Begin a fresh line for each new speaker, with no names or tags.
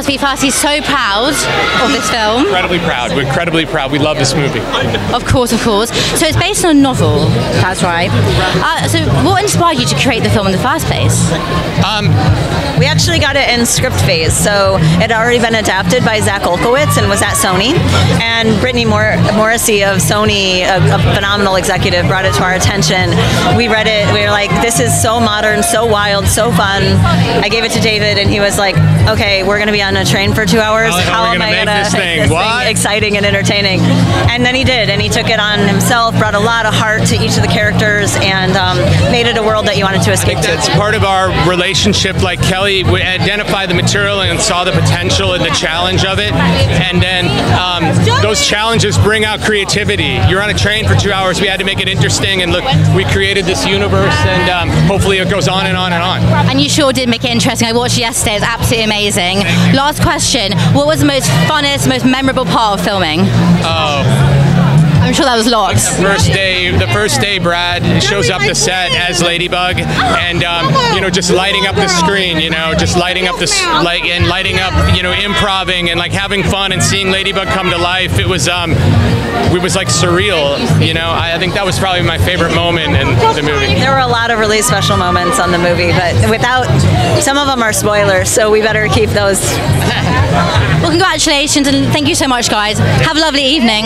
You must be firstly so proud of this film.
Incredibly proud. We're incredibly proud. We love this movie.
Of course, of course. So it's based on a novel. That's right. Uh, so what inspired you to create the film in the first place?
Um,
We actually got it in script phase, so it had already been adapted by Zak Olkewicz and was at Sony. And Brittany Mor- Morrissey of Sony, a, a phenomenal executive, brought it to our attention. We read it. We were like, "This is so modern, so wild, so fun." I gave it to David, and he was like, "Okay, we're going to be on a train for two hours.
How- how
am I going to
this thing? What?"
exciting and entertaining?" And then he did, and he took it on himself, brought a lot of heart to each of the characters, and um, made it a world that you wanted to escape to.
That's part of our relationship. Like Kelly, we identified the material and saw the potential and the challenge of it, and then um, those challenges bring out creativity. You're on a train for two hours. We had to make it interesting, and look, we created this universe, and um, hopefully it goes on and on and on.
And you sure did make it interesting. I watched it yesterday. It was absolutely amazing. Last question. What was the most funnest, most memorable part of filming?
Oh.
I'm sure that was lots.
First day, the first day, Brad shows up the set as Ladybug, and um, you know, just lighting up the screen, you know, just lighting up the like and lighting up, you know, improving and like having fun and seeing Ladybug come to life. It was um, it was like surreal, you know. I, I think that was probably my favorite moment in the movie.
There were a lot of really special moments on the movie, but without some of them are spoilers, so we better keep those.
Well, congratulations and thank you so much, guys. Have a lovely evening.